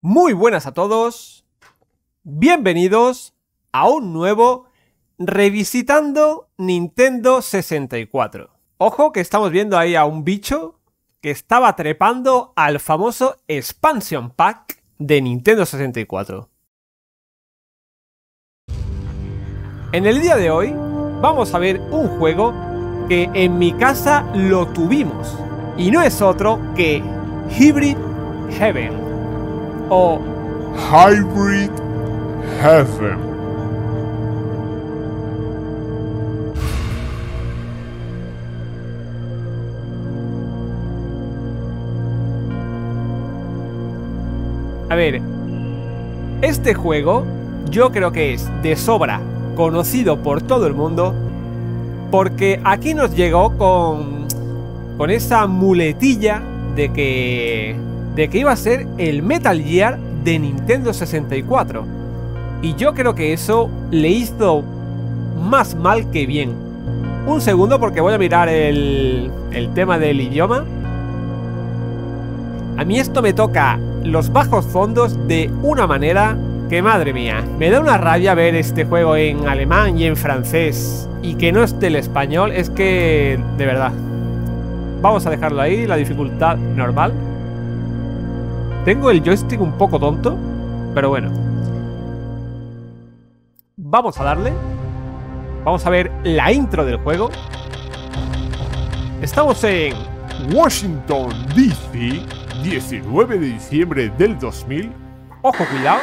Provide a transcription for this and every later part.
Muy buenas a todos, bienvenidos a un nuevo Revisitando Nintendo 64. Ojo que estamos viendo ahí a un bicho que estaba trepando al famoso Expansion Pack de Nintendo 64. En el día de hoy vamos a ver un juego que en mi casa lo tuvimos y no es otro que Hybrid Heaven o Hybrid Heaven. A ver, este juego yo creo que es de sobra conocido por todo el mundo porque aquí nos llegó con con esa muletilla de que de que iba a ser el Metal Gear de Nintendo 64. Y yo creo que eso le hizo más mal que bien. Un segundo porque voy a mirar el, el tema del idioma. A mí esto me toca los bajos fondos de una manera que madre mía, me da una rabia ver este juego en alemán y en francés y que no esté el español, es que de verdad. Vamos a dejarlo ahí, la dificultad normal. Tengo el joystick un poco tonto, pero bueno. Vamos a darle. Vamos a ver la intro del juego. Estamos en Washington, D.C., 19 de diciembre del 2000. Ojo, cuidado.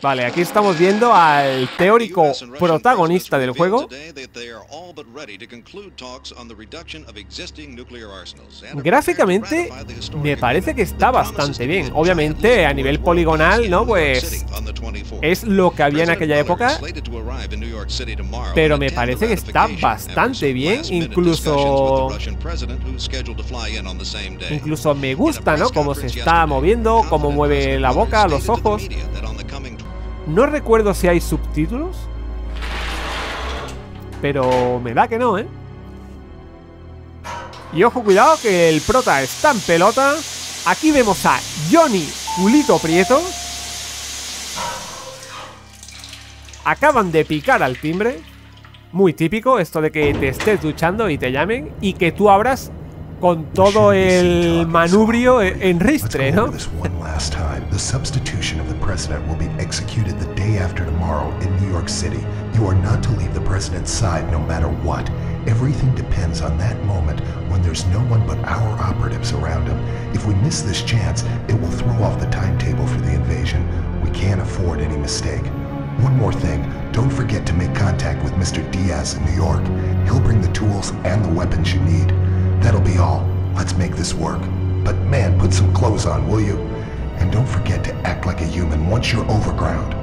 Vale, aquí estamos viendo al teórico protagonista del juego. Gráficamente me parece que está bastante bien. Obviamente a nivel poligonal, ¿no? Pues es lo que había en aquella época. Pero me parece que está bastante bien. Incluso... Incluso me gusta, ¿no? Cómo se está moviendo, cómo mueve la boca, los ojos. No recuerdo si hay subtítulos. Pero me da que no, ¿eh? Y ojo, cuidado que el prota está en pelota. Aquí vemos a Johnny Culito Prieto. Acaban de picar al timbre. Muy típico esto de que te estés duchando y te llamen y que tú abras con todo el manubrio en ristre, ¿no? The substitution of the president will be executed the day after tomorrow in New York City. You are not to leave the president's side no matter what. Everything depends on that moment when there's no one but our operatives around him. If we miss this chance, it will throw off the timetable for the invasion. We can't afford any mistake. One more thing, don't forget to make contact with Mr. Diaz in New York. He'll bring the tools and the weapons you need. That'll be all. Let's make this work. But man, put some clothes on, will you? And don't forget to act like a human once you're overground.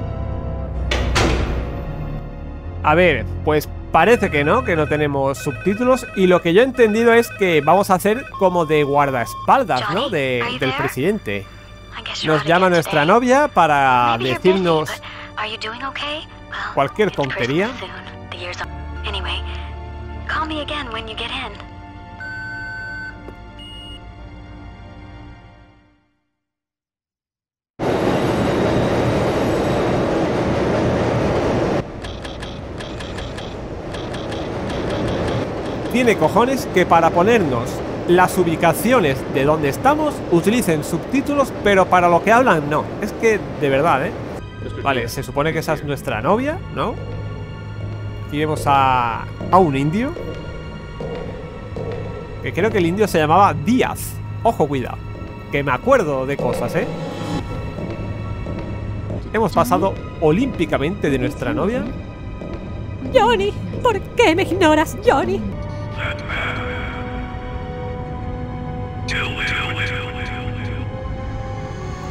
A ver, pues parece que no, que no tenemos subtítulos y lo que yo he entendido es que vamos a hacer como de guardaespaldas, ¿no? De, del presidente. Nos llama nuestra novia para decirnos cualquier tontería. Tiene cojones que para ponernos las ubicaciones de donde estamos utilicen subtítulos, pero para lo que hablan no. Es que, de verdad, ¿eh? Vale, se supone que esa es nuestra novia, ¿no? Aquí vemos a, a un indio. Que creo que el indio se llamaba Díaz. Ojo, cuidado. Que me acuerdo de cosas, ¿eh? Hemos pasado olímpicamente de nuestra novia. Johnny, ¿por qué me ignoras, Johnny?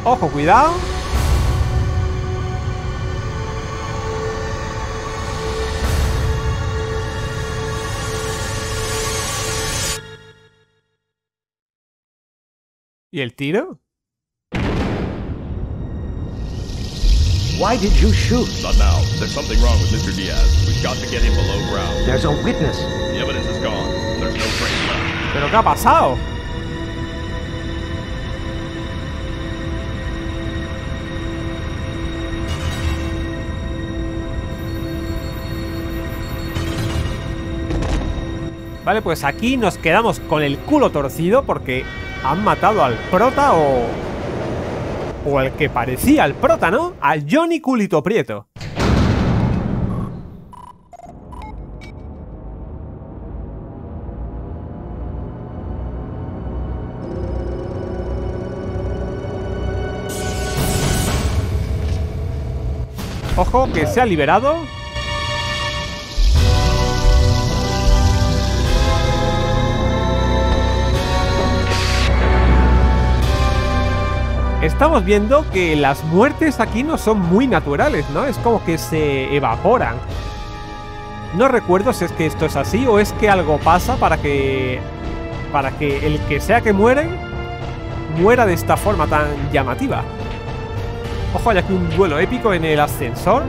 Ojo, cuidado. ¿Y el tiro? Why did you shoot? Not now. There's something wrong with Mr. Diaz. We've got to get him below ground. There's a witness. The evidence is gone. ¿Pero qué ha pasado? Vale, pues aquí nos quedamos con el culo torcido porque han matado al prota o... O el que parecía el prota, ¿no? A Johnny Culito Prieto. Ojo, que se ha liberado. Estamos viendo que las muertes aquí no son muy naturales, ¿no? Es como que se evaporan. No recuerdo si es que esto es así o es que algo pasa para que... Para que el que sea que muere muera de esta forma tan llamativa. Ojo, hay aquí un duelo épico en el ascensor.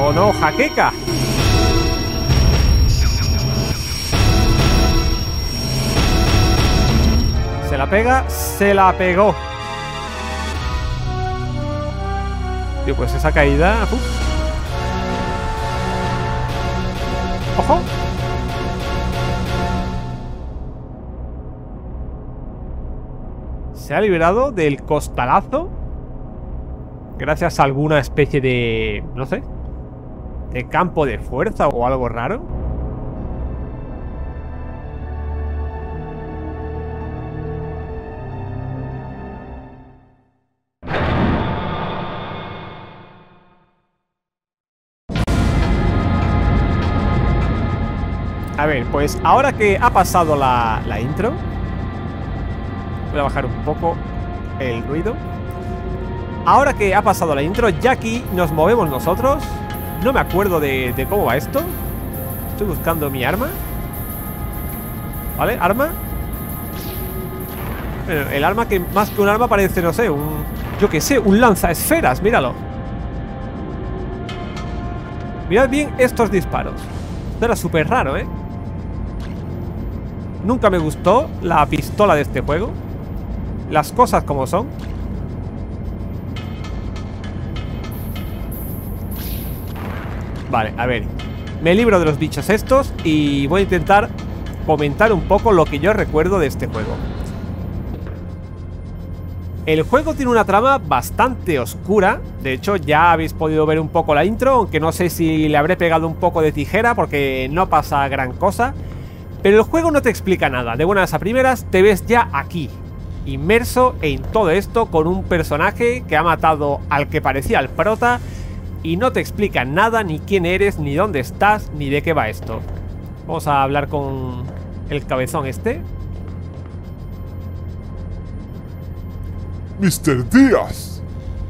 ¡Oh no, jaqueca! Se la pega, se la pegó. Tío, pues esa caída... uf. ¡Ojo! Se ha liberado del costalazo. Gracias a alguna especie de... No sé. De campo de fuerza o algo raro. A ver, pues ahora que ha pasado la, la intro Voy a bajar un poco el ruido. Ahora que ha pasado la intro, ya aquí nos movemos nosotros. No me acuerdo de, cómo va esto. Estoy buscando mi arma. ¿Vale? ¿Arma? El arma que más que un arma parece, no sé, un... Yo qué sé, un lanzaesferas, míralo. Mirad bien estos disparos. Era súper raro, ¿eh? Nunca me gustó la pistola de este juego. Las cosas como son. Vale, a ver. Me libro de los bichos estos y voy a intentar comentar un poco lo que yo recuerdo de este juego. El juego tiene una trama bastante oscura. De hecho, ya habéis podido ver un poco la intro, aunque no sé si le habré pegado un poco de tijera porque no pasa gran cosa. Pero el juego no te explica nada. De buenas a primeras te ves ya aquí, inmerso en todo esto con un personaje que ha matado al que parecía el prota y no te explica nada, ni quién eres, ni dónde estás, ni de qué va esto. Vamos a hablar con el cabezón este. Mr. Díaz,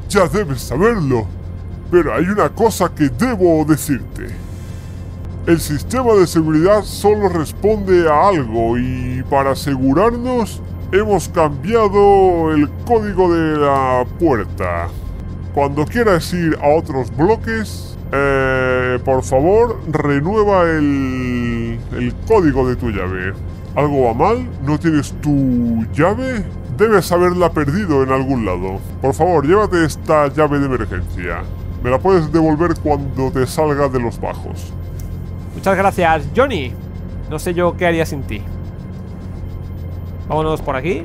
ya debes saberlo, pero hay una cosa que debo decirte. El sistema de seguridad solo responde a algo y para asegurarnos hemos cambiado el código de la puerta. Cuando quieras ir a otros bloques, eh, por favor renueva el, el código de tu llave. ¿Algo va mal? ¿No tienes tu llave? Debes haberla perdido en algún lado. Por favor, llévate esta llave de emergencia. Me la puedes devolver cuando te salga de los bajos. Muchas gracias, Johnny. No sé yo qué haría sin ti. Vámonos por aquí.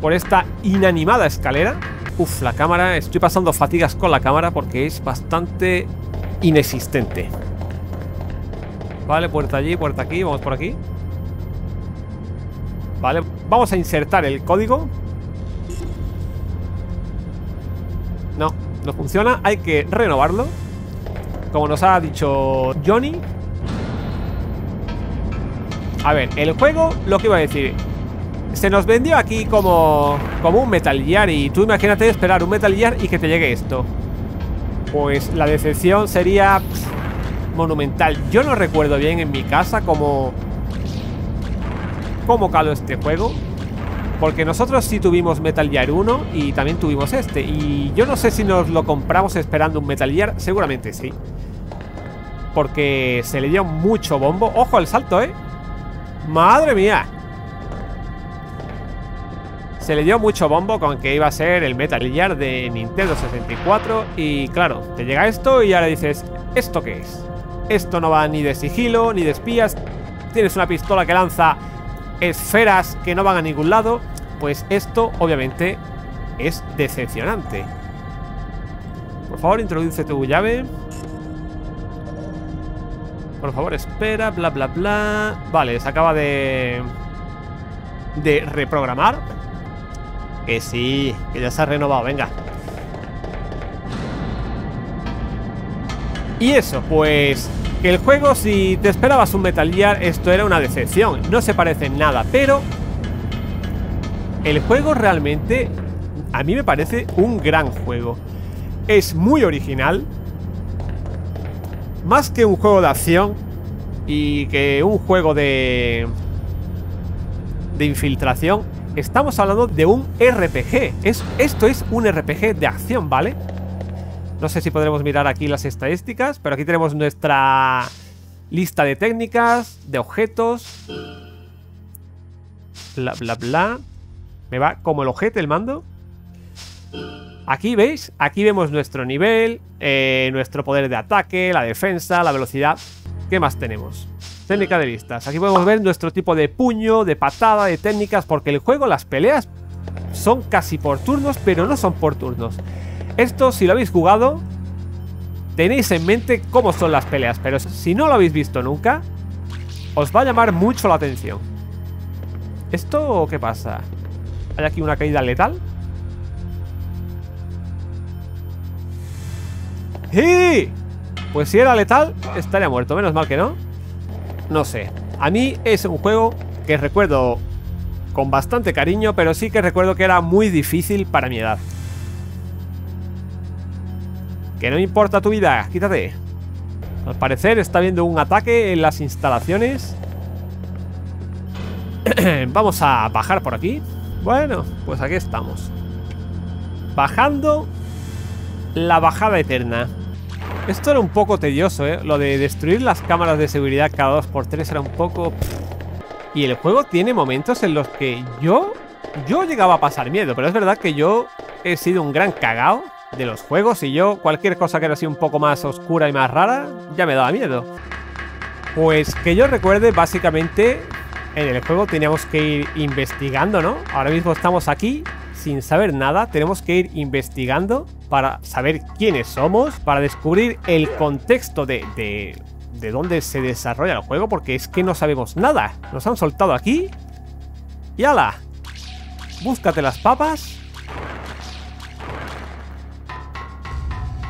Por esta inanimada escalera. Uf, la cámara. Estoy pasando fatigas con la cámara porque es bastante inexistente. Vale, puerta allí, puerta aquí. Vamos por aquí. Vale, vamos a insertar el código. No, no funciona. Hay que renovarlo. Como nos ha dicho Johnny. A ver, el juego, lo que iba a decir Se nos vendió aquí como, como un Metal Gear Y tú imagínate esperar un Metal Gear y que te llegue esto Pues la decepción sería monumental. Yo no recuerdo bien en mi casa cómo... Cómo caló este juego. Porque nosotros sí tuvimos Metal Gear 1 y también tuvimos este. Y yo no sé si nos lo compramos esperando un Metal Gear. Seguramente sí. Porque se le dio mucho bombo. ¡Ojo al salto, eh! ¡Madre mía! Se le dio mucho bombo con que iba a ser el Metal Gear de Nintendo 64 y claro, te llega esto y ahora dices, ¿esto qué es? Esto no va ni de sigilo, ni de espías, tienes una pistola que lanza esferas que no van a ningún lado, pues esto obviamente es decepcionante. Por favor, introduce tu llave. Por favor, espera, bla, bla, bla. Vale, se acaba de... De reprogramar. Que sí, que ya se ha renovado, venga. Y eso, pues... El juego, si te esperabas un Metal Gear, esto era una decepción. No se parece en nada, pero... El juego realmente... A mí me parece un gran juego. Es muy original. Más que un juego de acción y que un juego de... De infiltración, estamos hablando de un RPG. Es, esto es un RPG de acción, ¿vale? No sé si podremos mirar aquí las estadísticas, pero aquí tenemos nuestra lista de técnicas, de objetos. Bla, bla, bla. Me va como el ojete el mando. Aquí veis, aquí vemos nuestro nivel, eh, nuestro poder de ataque, la defensa, la velocidad. ¿Qué más tenemos? Técnica de vistas. Aquí podemos ver nuestro tipo de puño, de patada, de técnicas, porque el juego, las peleas son casi por turnos, pero no son por turnos. Esto, si lo habéis jugado, tenéis en mente cómo son las peleas, pero si no lo habéis visto nunca, os va a llamar mucho la atención. ¿Esto qué pasa? ¿Hay aquí una caída letal? ¡Sí! Pues si era letal, estaría muerto. Menos mal que no. No sé. A mí es un juego que recuerdo con bastante cariño, pero sí que recuerdo que era muy difícil para mi edad. Que no importa tu vida, quítate. Al parecer está habiendo un ataque en las instalaciones. Vamos a bajar por aquí. Bueno, pues aquí estamos. Bajando la bajada eterna. Esto era un poco tedioso, ¿eh? Lo de destruir las cámaras de seguridad cada 2x3 era un poco... Y el juego tiene momentos en los que yo... Yo llegaba a pasar miedo, pero es verdad que yo he sido un gran cagao de los juegos y yo cualquier cosa que era así un poco más oscura y más rara ya me daba miedo. Pues que yo recuerde, básicamente en el juego teníamos que ir investigando, ¿no? Ahora mismo estamos aquí sin saber nada, tenemos que ir investigando para saber quiénes somos, para descubrir el contexto de, de, de dónde se desarrolla el juego, porque es que no sabemos nada. Nos han soltado aquí y ala, búscate las papas.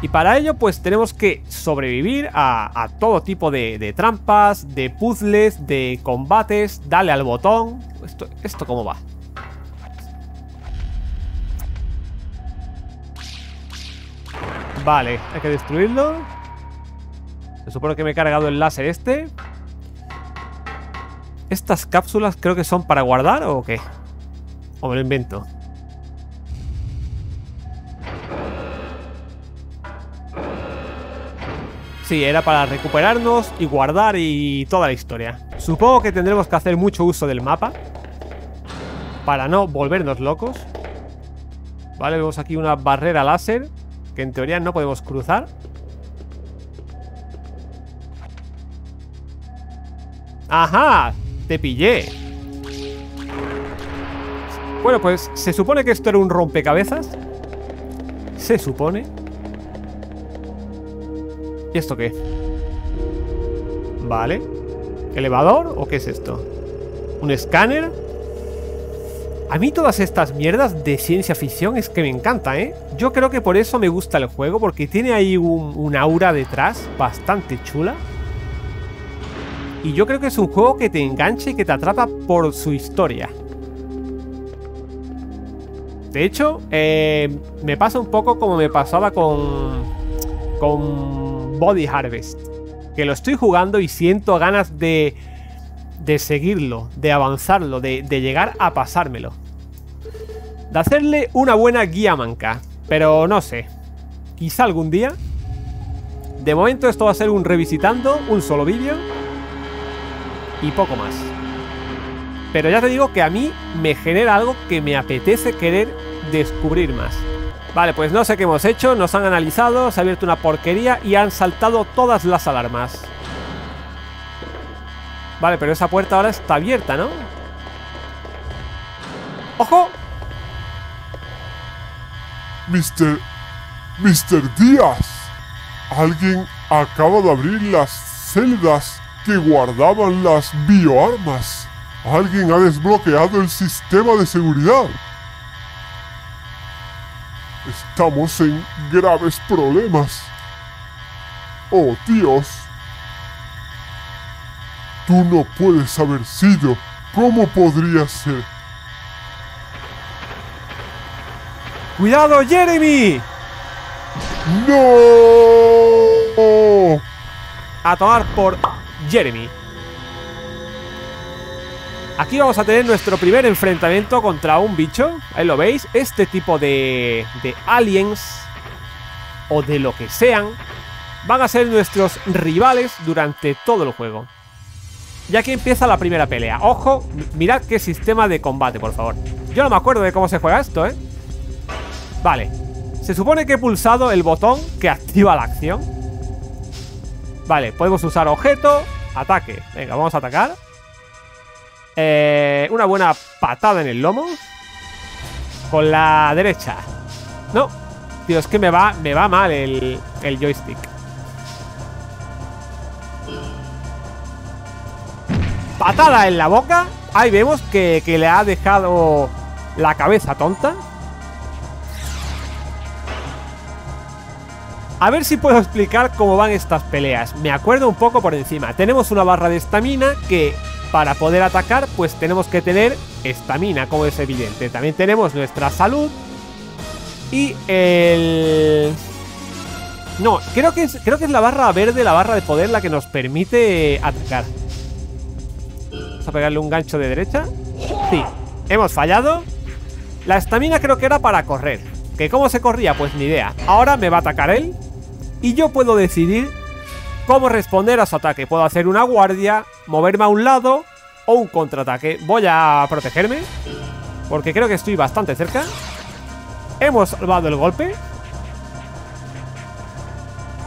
Y para ello pues tenemos que sobrevivir a, a todo tipo de, de, trampas, de puzzles, de combates. Dale al botón. ¿Esto, esto cómo va? Vale, hay que destruirlo. Se supone que me he cargado el láser este. ¿Estas cápsulas creo que son para guardar o qué? O me lo invento. Sí, era para recuperarnos y guardar y toda la historia. Supongo que tendremos que hacer mucho uso del mapa. Para no volvernos locos. Vale, vemos aquí una barrera láser que en teoría no podemos cruzar. ¡Ajá! ¡Te pillé! Bueno, pues se supone que esto era un rompecabezas. Se supone. ¿Y esto qué? Vale. ¿Elevador o qué es esto? ¿Un escáner? A mí todas estas mierdas de ciencia ficción es que me encanta, ¿eh? Yo creo que por eso me gusta el juego, porque tiene ahí un, aura detrás bastante chula. Y yo creo que es un juego que te engancha y que te atrapa por su historia. De hecho, eh, me pasa un poco como me pasaba con, con Body Harvest. que lo estoy jugando y siento ganas de, de seguirlo, de avanzarlo, de, de llegar a pasármelo. De hacerle una buena guía manca. Pero no sé. Quizá algún día. De momento esto va a ser un revisitando, un solo vídeo. Y poco más. Pero ya te digo que a mí me genera algo que me apetece querer descubrir más. Vale, pues no sé qué hemos hecho, nos han analizado, se ha abierto una porquería y han saltado todas las alarmas. Vale, pero esa puerta ahora está abierta, ¿no? ¡Ojo! Mr. Mr. Díaz. Alguien acaba de abrir las celdas que guardaban las bioarmas. Alguien ha desbloqueado el sistema de seguridad. Estamos en graves problemas. Oh Dios. Tú no puedes haber sido. ¿Cómo podría ser? ¡Cuidado, Jeremy! ¡No! A tomar por Jeremy. Aquí vamos a tener nuestro primer enfrentamiento contra un bicho. Ahí lo veis. Este tipo de, de aliens o de lo que sean van a ser nuestros rivales durante todo el juego. Y aquí empieza la primera pelea. Ojo, mirad qué sistema de combate, por favor. Yo no me acuerdo de cómo se juega esto, ¿eh? Vale. Se supone que he pulsado el botón que activa la acción. Vale, podemos usar objeto, ataque. Venga, vamos a atacar. Eh, una buena patada en el lomo. Con la derecha. No. Tío, es que me va, me va mal el, el joystick. Patada en la boca. Ahí vemos que, que le ha dejado la cabeza tonta. A ver si puedo explicar cómo van estas peleas. Me acuerdo un poco por encima. Tenemos una barra de estamina que para poder atacar pues tenemos que tener estamina, como es evidente. También tenemos nuestra salud y el... No, creo que, creo que es la barra verde, la barra de poder la que nos permite atacar. Vamos a pegarle un gancho de derecha. Sí, hemos fallado. La estamina creo que era para correr. ¿Que cómo se corría? Pues ni idea. Ahora me va a atacar él. Y yo puedo decidir cómo responder a su ataque. Puedo hacer una guardia, moverme a un lado o un contraataque. Voy a protegerme. Porque creo que estoy bastante cerca. Hemos salvado el golpe.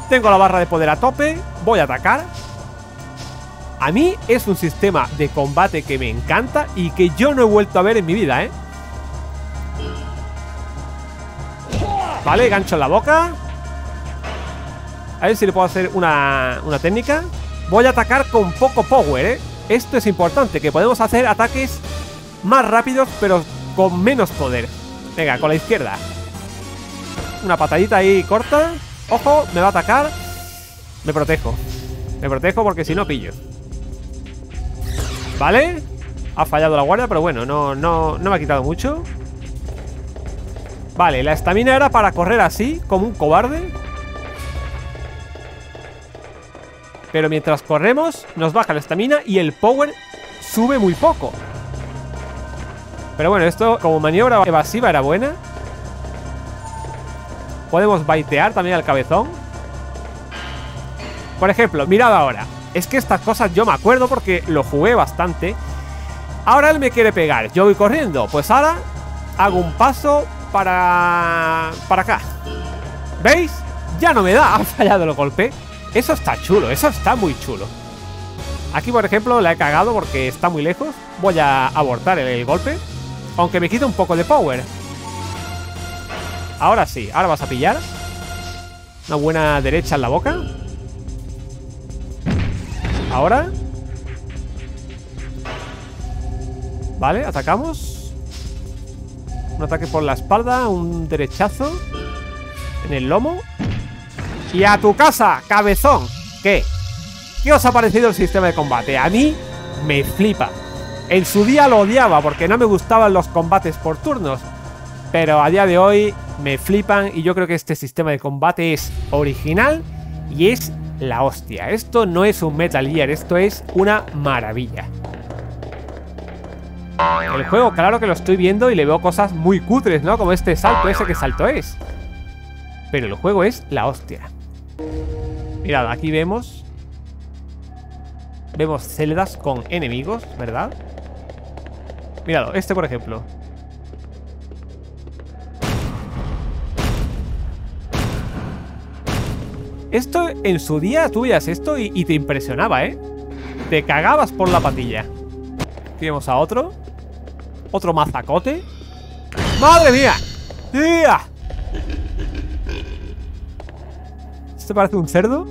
Tengo la barra de poder a tope. Voy a atacar. A mí es un sistema de combate que me encanta y que yo no he vuelto a ver en mi vida, ¿eh? Vale, gancho en la boca. A ver si le puedo hacer una, una técnica. Voy a atacar con poco power, ¿eh? Esto es importante, que podemos hacer ataques más rápidos, pero con menos poder. Venga, con la izquierda. Una patadita ahí corta. Ojo, me va a atacar. Me protejo. Me protejo porque si no pillo. ¿Vale? Ha fallado la guardia, pero bueno, no, no, no me ha quitado mucho. Vale, la estamina era para correr así, como un cobarde. Pero mientras corremos, nos baja la estamina y el power sube muy poco. Pero bueno, esto como maniobra evasiva era buena. Podemos baitear también al cabezón. Por ejemplo, mirad ahora. Es que estas cosas yo me acuerdo porque lo jugué bastante. Ahora él me quiere pegar. Yo voy corriendo. Pues ahora hago un paso para... para acá. ¿Veis? Ya no me da. Ha fallado el golpe. Eso está chulo. Eso está muy chulo. Aquí, por ejemplo, la he cagado porque está muy lejos. Voy a abortar el, el golpe. Aunque me quita un poco de power. Ahora sí. Ahora vas a pillar. Una buena derecha en la boca. Ahora. Vale, atacamos. Un ataque por la espalda, un derechazo en el lomo. Y a tu casa, cabezón. ¿Qué? ¿Qué os ha parecido el sistema de combate? A mí me flipa. En su día lo odiaba porque no me gustaban los combates por turnos. Pero a día de hoy me flipan y yo creo que este sistema de combate es original y es la hostia. Esto no es un Metal Gear, esto es una maravilla. El juego, claro que lo estoy viendo y le veo cosas muy cutres, ¿no? Como este salto, ese que salto es. Pero el juego es la hostia. Mirad, aquí vemos... Vemos celdas con enemigos, ¿verdad? Mirad, este por ejemplo. Esto en su día tú veías esto y, te impresionaba, ¿eh? Te cagabas por la patilla. Vemos a otro. Otro mazacote. ¡Madre mía! ¡Tía! ¿Este parece un cerdo?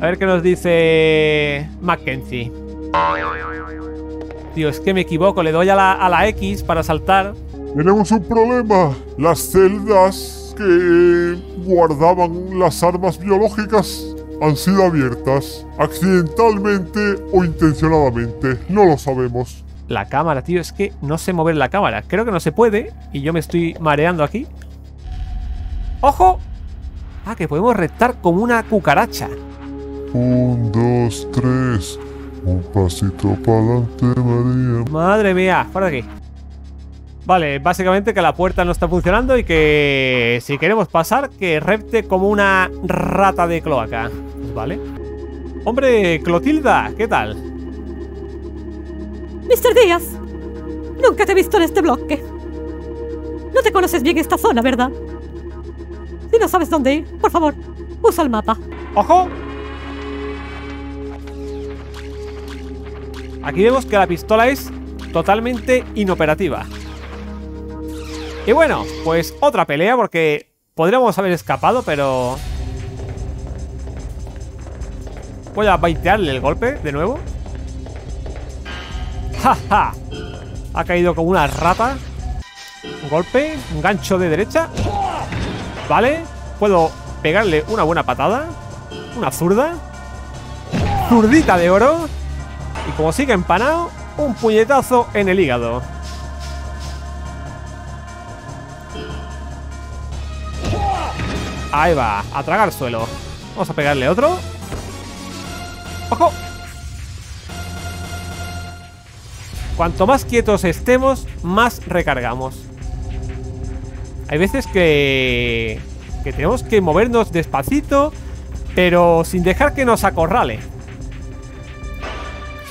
A ver qué nos dice Mackenzie. Tío, es que me equivoco. Le doy a la X para saltar. Tenemos un problema. Las celdas que guardaban las armas biológicas han sido abiertas. Accidentalmente o intencionadamente. No lo sabemos. La cámara, tío, es que no sé mover la cámara. Creo que no se puede. Y yo me estoy mareando aquí. ¡Ojo! Ah, que podemos rectar como una cucaracha. Un, dos, tres. Un pasito para adelante, María. Madre mía, fuera de aquí. Vale, básicamente que la puerta no está funcionando y que si queremos pasar, que repte como una rata de cloaca. Vale. Hombre, Clotilda, ¿qué tal? Mr. Díaz, nunca te he visto en este bloque. No te conoces bien esta zona, ¿verdad? Si no sabes dónde ir, por favor, usa el mapa. ¡Ojo! Aquí vemos que la pistola es totalmente inoperativa. Y bueno, pues otra pelea porque podríamos haber escapado, pero... Voy a baitearle el golpe de nuevo. ¡Ja, ja! Ha caído como una rata. Un golpe, un gancho de derecha. Vale, puedo pegarle una buena patada. Una zurda. Zurdita de oro. Y como sigue empanado, un puñetazo en el hígado. Ahí va, a tragar suelo. Vamos a pegarle otro. ¡Ojo! Cuanto más quietos estemos, más recargamos. Hay veces que... Que tenemos que movernos despacito, pero sin dejar que nos acorrale.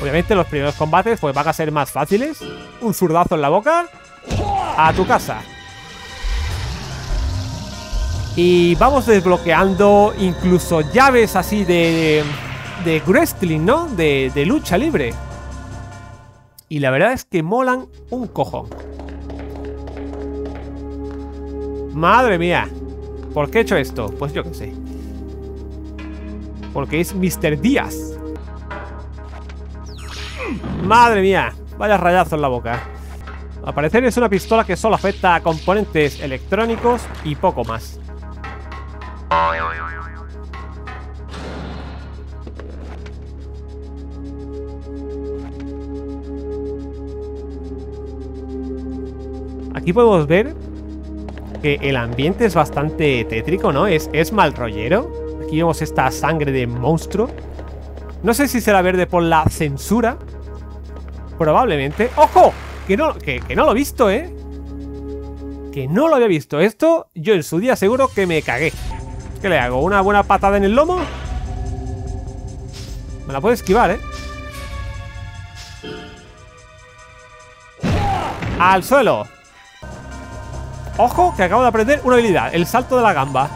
Obviamente los primeros combates pues van a ser más fáciles. Un zurdazo en la boca. A tu casa. Y vamos desbloqueando incluso llaves así de, de, wrestling, ¿no? De, de lucha libre. Y la verdad es que molan un cojón. Madre mía. ¿Por qué he hecho esto? Pues yo qué sé. Porque es Mr. Díaz. Madre mía. Vaya rayazo en la boca. Al parecer es una pistola que solo afecta a componentes electrónicos y poco más. Aquí podemos ver que el ambiente es bastante tétrico, ¿no? Es, es mal rollero. Aquí vemos esta sangre de monstruo. No sé si será verde por la censura. Probablemente. ¡Ojo! Que no, que, que no lo he visto, ¿eh? Que no lo había visto. Esto, yo en su día seguro que me cagué. ¿Qué le hago? ¿Una buena patada en el lomo? Me la puedo esquivar, ¿eh? ¡Al suelo! Ojo, que acabo de aprender una habilidad El salto de la gamba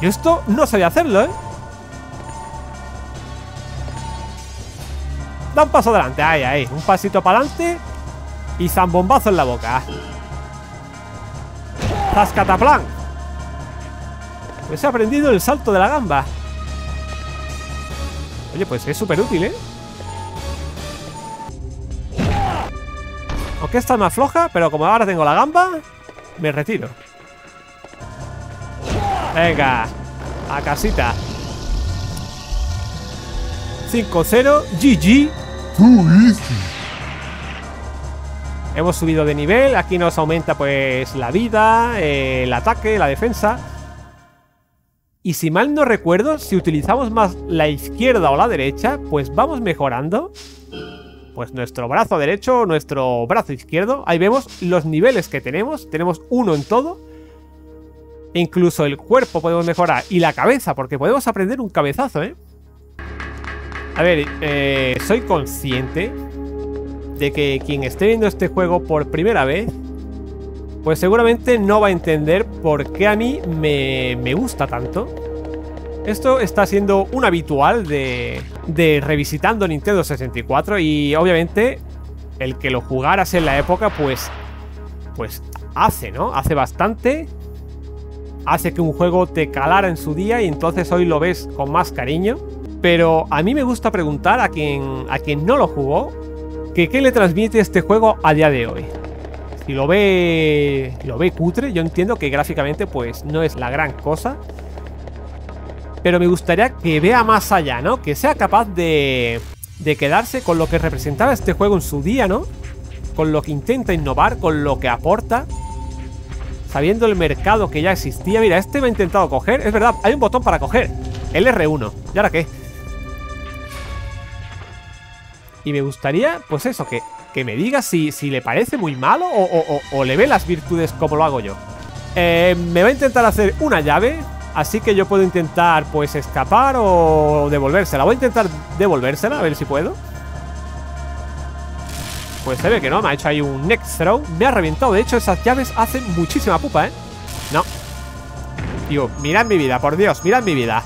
Yo esto no sabía hacerlo, ¿eh? Da un paso adelante, ahí, ahí Un pasito para adelante Y zambombazo en la boca Zascataplan Pues he aprendido el salto de la gamba Oye, pues es súper útil, ¿eh? Aunque esta es más floja, pero como ahora tengo la gamba, me retiro. Venga, a casita. 5-0, GG. Hemos subido de nivel, aquí nos aumenta pues la vida, eh, el ataque, la defensa. Y si mal no recuerdo, si utilizamos más la izquierda o la derecha, pues vamos mejorando. Pues nuestro brazo derecho, nuestro brazo izquierdo. Ahí vemos los niveles que tenemos. Tenemos uno en todo. E incluso el cuerpo podemos mejorar. Y la cabeza, porque podemos aprender un cabezazo, ¿eh? A ver, eh, soy consciente de que quien esté viendo este juego por primera vez, pues seguramente no va a entender por qué a mí me, me gusta tanto. Esto está siendo un habitual de, de revisitando Nintendo 64 y obviamente el que lo jugaras en la época, pues, pues hace, ¿no? Hace bastante. Hace que un juego te calara en su día y entonces hoy lo ves con más cariño. Pero a mí me gusta preguntar a quien, a quien no lo jugó que qué le transmite este juego a día de hoy. Si lo ve, lo ve cutre, yo entiendo que gráficamente pues no es la gran cosa. Pero me gustaría que vea más allá, ¿no? Que sea capaz de, de quedarse con lo que representaba este juego en su día, ¿no? Con lo que intenta innovar, con lo que aporta. Sabiendo el mercado que ya existía. Mira, este me ha intentado coger. Es verdad, hay un botón para coger. El R1. ¿Y ahora qué? Y me gustaría, pues eso, que, que me diga si, si le parece muy malo o, o- o- le ve las virtudes como lo hago yo. Eh, me va a intentar hacer una llave, así que yo puedo intentar, pues, escapar o devolvérsela. Voy a intentar devolvérsela, a ver si puedo. Pues se ve que no, me ha hecho ahí un next throw. Me ha reventado, de hecho, esas llaves hacen muchísima pupa, ¿eh? No. Tío, mirad mi vida, por Dios, mirad mi vida.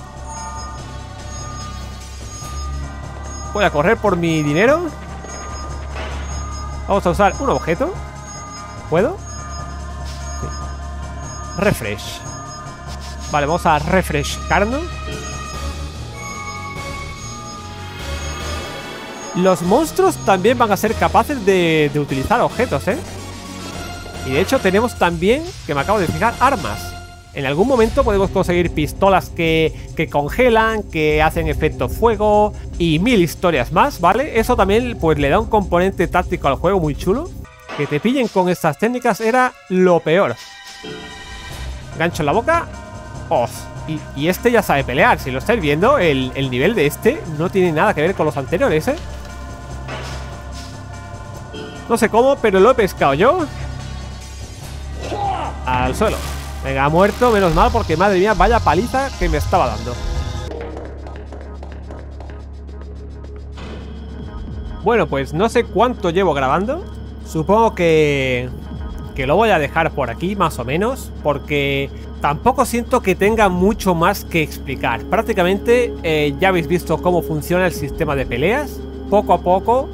Voy a correr por mi dinero. Vamos a usar un objeto. ¿Puedo? Sí. Refresh. Vale, vamos a refrescarnos. Los monstruos también van a ser capaces de, de utilizar objetos, ¿eh? Y de hecho tenemos también, que me acabo de fijar, armas. En algún momento podemos conseguir pistolas que, que congelan, que hacen efecto fuego y mil historias más, ¿vale? Eso también pues le da un componente táctico al juego muy chulo. Que te pillen con estas técnicas era lo peor. Gancho en la boca. Y, y este ya sabe pelear. Si lo estáis viendo, el, el nivel de este no tiene nada que ver con los anteriores, ¿eh? No sé cómo, pero lo he pescado yo. Al suelo. Venga, ha muerto, menos mal, porque madre mía, vaya paliza que me estaba dando. Bueno, pues no sé cuánto llevo grabando. Supongo que... Que lo voy a dejar por aquí, más o menos, porque tampoco siento que tenga mucho más que explicar. Prácticamente eh, ya habéis visto cómo funciona el sistema de peleas. Poco a poco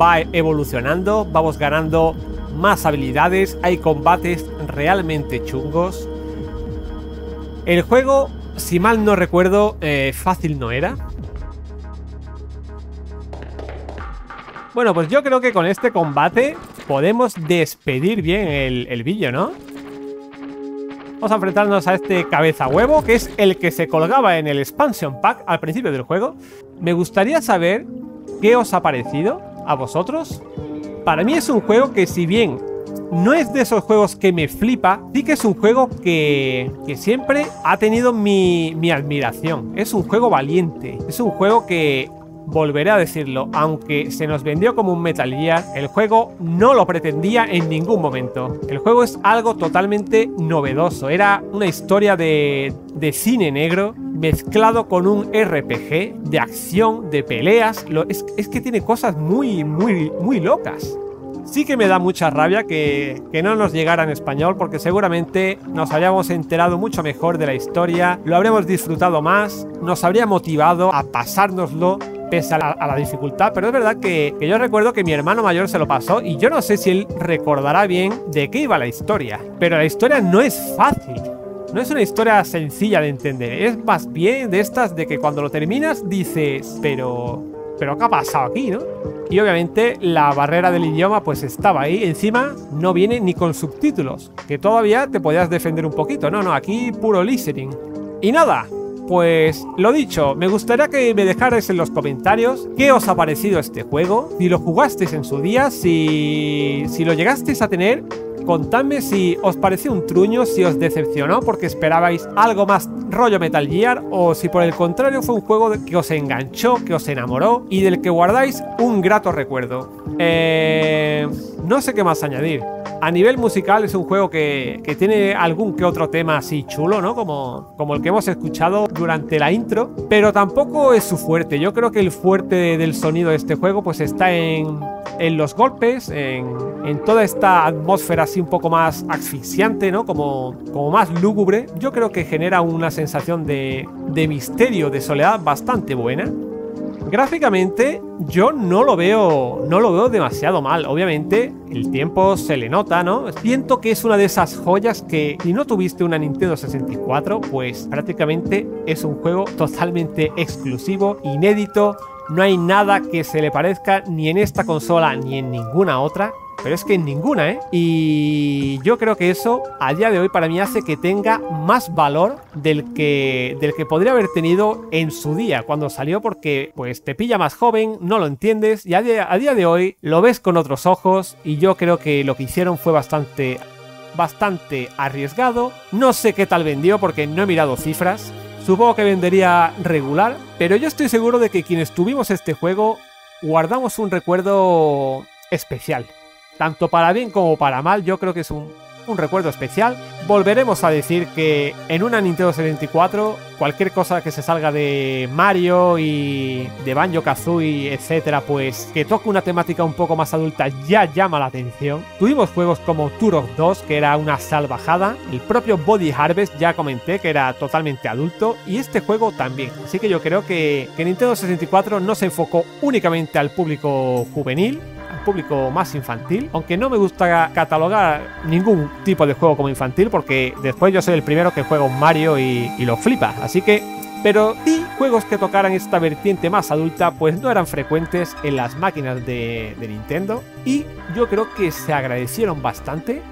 va evolucionando, vamos ganando más habilidades, hay combates realmente chungos. El juego, si mal no recuerdo, eh, fácil no era. Bueno, pues yo creo que con este combate podemos despedir bien el, el vídeo, ¿no? Vamos a enfrentarnos a este cabeza huevo, que es el que se colgaba en el expansion pack al principio del juego. Me gustaría saber qué os ha parecido a vosotros. Para mí es un juego que si bien no es de esos juegos que me flipa, sí que es un juego que, que siempre ha tenido mi, mi admiración. Es un juego valiente, es un juego que, volveré a decirlo, aunque se nos vendió como un Metal Gear, el juego no lo pretendía en ningún momento. El juego es algo totalmente novedoso, era una historia de, de cine negro mezclado con un RPG de acción, de peleas. Es que tiene cosas muy, muy, muy locas. Sí que me da mucha rabia que, que no nos llegara en español porque seguramente nos habríamos enterado mucho mejor de la historia, lo habríamos disfrutado más, nos habría motivado a pasárnoslo pese a la, a dificultad, pero es verdad que, que yo recuerdo que mi hermano mayor se lo pasó y yo no sé si él recordará bien de qué iba la historia, pero la historia no es fácil. No es una historia sencilla de entender, es más bien de estas de que cuando lo terminas dices, pero... ¿Pero qué ha pasado aquí, no? Y obviamente la barrera del idioma pues estaba ahí. Encima no viene ni con subtítulos, que todavía te podías defender un poquito. No, no, aquí puro listening. Y nada, pues lo dicho, me gustaría que me dejarais en los comentarios qué os ha parecido este juego, si lo jugasteis en su día, si, si lo llegasteis a tener Contadme si os pareció un truño, si os decepcionó porque esperabais algo más rollo Metal Gear o si por el contrario fue un juego que os enganchó, que os enamoró y del que guardáis un grato recuerdo. Eh, no sé qué más añadir. A nivel musical es un juego que, que, tiene algún que otro tema así chulo, ¿no? Como, como el que hemos escuchado durante la intro, pero tampoco es su fuerte. Yo creo que el fuerte del sonido de este juego pues está en, en los golpes, en, en, toda esta atmósfera así un poco más asfixiante, ¿no? Como, como más lúgubre. Yo creo que genera una sensación de, de misterio, de soledad bastante buena. Gráficamente yo no lo veo no lo veo demasiado mal. Obviamente el tiempo se le nota, ¿no? Siento que es una de esas joyas que si no tuviste una Nintendo 64, pues prácticamente es un juego totalmente exclusivo, inédito. No hay nada que se le parezca ni en esta consola ni en ninguna otra pero es que ninguna, ¿eh? Y yo creo que eso a día de hoy para mí hace que tenga más valor del que, del que podría haber tenido en su día cuando salió porque pues te pilla más joven, no lo entiendes y a día, a día de hoy lo ves con otros ojos y yo creo que lo que hicieron fue bastante bastante arriesgado. No sé qué tal vendió porque no he mirado cifras. Supongo que vendería regular, pero yo estoy seguro de que quienes tuvimos este juego guardamos un recuerdo especial tanto para bien como para mal, yo creo que es un, recuerdo especial. Volveremos a decir que en una Nintendo 64, cualquier cosa que se salga de Mario y de Banjo Kazooie, etcétera, pues que toque una temática un poco más adulta ya llama la atención. Tuvimos juegos como Turok 2, que era una salvajada, el propio Body Harvest, ya comenté que era totalmente adulto, y este juego también. Así que yo creo que, que Nintendo 64 no se enfocó únicamente al público juvenil, más infantil, aunque no me gusta catalogar ningún tipo de juego como infantil porque después yo soy el primero que juega un Mario y, lo flipa, así que pero sí, juegos que tocaran esta vertiente más adulta pues no eran frecuentes en las máquinas de, Nintendo y yo creo que se agradecieron bastante.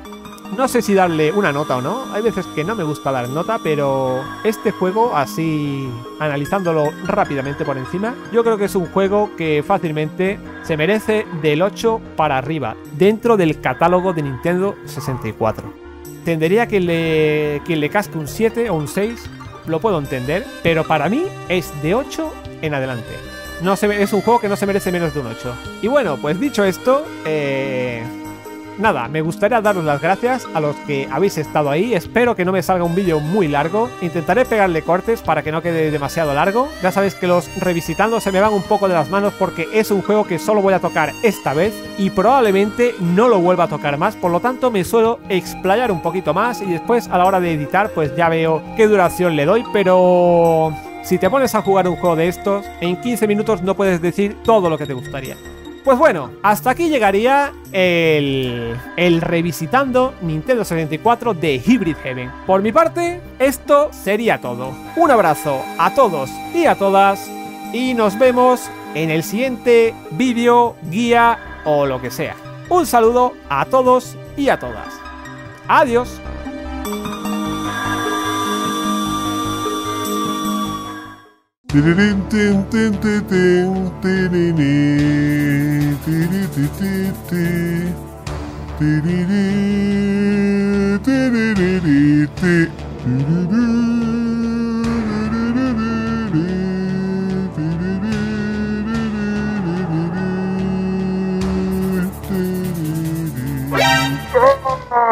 No sé si darle una nota o no, hay veces que no me gusta dar nota, pero este juego, así analizándolo rápidamente por encima, yo creo que es un juego que fácilmente se merece del 8 para arriba, dentro del catálogo de Nintendo 64. Tendería que le, que le casque un 7 o un 6 lo puedo entender, pero para mí es de 8 en adelante. No es un juego que no se merece menos de un 8. Y bueno, pues dicho esto, eh, nada, me gustaría daros las gracias a los que habéis estado ahí. Espero que no me salga un vídeo muy largo. Intentaré pegarle cortes para que no quede demasiado largo. Ya sabéis que los revisitando se me van un poco de las manos porque es un juego que solo voy a tocar esta vez y probablemente no lo vuelva a tocar más. Por lo tanto, me suelo explayar un poquito más y después a la hora de editar, pues ya veo qué duración le doy. Pero si te pones a jugar un juego de estos, en 15 minutos no puedes decir todo lo que te gustaría. Pues bueno, hasta aquí llegaría el, revisitando Nintendo 64 de Hybrid Heaven. Por mi parte, esto sería todo. Un abrazo a todos y a todas y nos vemos en el siguiente vídeo, guía o lo que sea. Un saludo a todos y a todas. Adiós.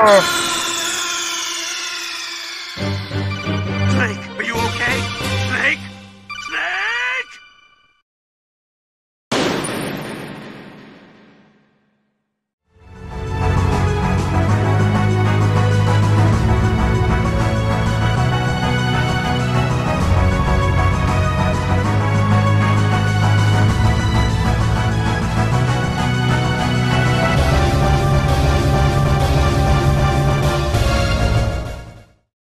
Ah!